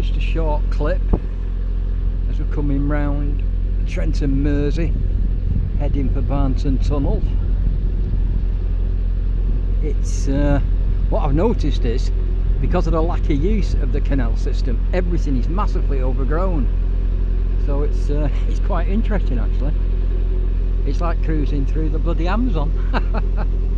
just a short clip as we're coming round Trent and Mersey heading for Barnton Tunnel. It's uh, what I've noticed is because of the lack of use of the canal system everything is massively overgrown. So it's uh, it's quite interesting actually. It's like cruising through the bloody Amazon.